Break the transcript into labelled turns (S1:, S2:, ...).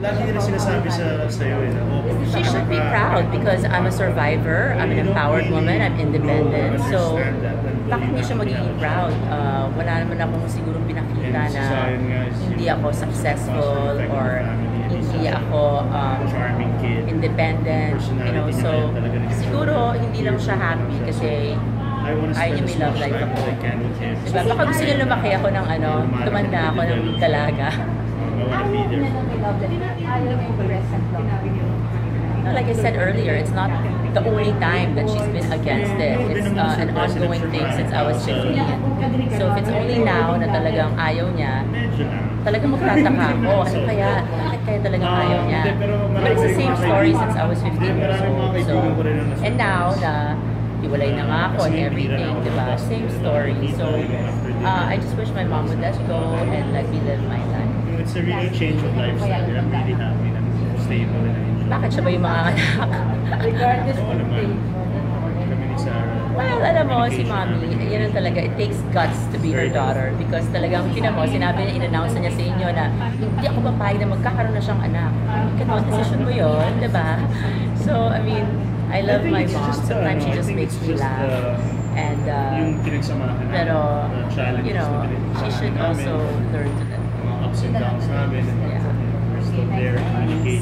S1: Lagi nila sinasabi sa sa'yo eh, oh,
S2: She should be proud because I'm a survivor, I'm an empowered woman, I'm independent. So, bakit hindi siya magiging proud? Uh, wala naman akong siguro pinakita na hindi ako successful or hindi ako um, independent. You know, so siguro hindi lang siya happy kasi niya
S1: spend
S2: may love life ako. Diba? Baka gusto niya lumaki ako ng ano, tumanda ako ng dalaga.
S1: There.
S2: No, like I said earlier, it's not the only time that she's been against it. It's uh, an ongoing thing since I was 15. So if it's only now na talagang ayaw niya, talagang magtataka ako, ano kaya, bakit kaya talagang ayaw niya? But it's the same story since I was 15 years old. So, and now na hiwalay na nga ako and everything, di ba? Same story. So, uh, I just wish my mom would let go and let me live my.
S1: It's a real change of lifestyle. I'm really happy na stable and enjoy.
S2: Bakit siya ba yung mga anak?
S3: Regardless
S1: Oo
S3: of the
S1: naman.
S3: thing.
S1: Kami ni Sarah.
S2: Well, alam mo, si Mommy, yan ang talaga, it takes guts to be her daughter because talagang, tinan mo, sinabi niya, in-announce niya sa inyo na hindi ako papayag na magkakaroon na siyang anak. Ikaw, decision mo yun, di ba? So, I mean, I love my mom. Sometimes she just makes me laugh. And, uh,
S1: yung pinagsamahan
S2: pero,
S1: the challenges
S2: you know,
S1: na
S2: she should also learn to
S1: ups and downs namin, and
S2: Yeah.
S1: we're still there.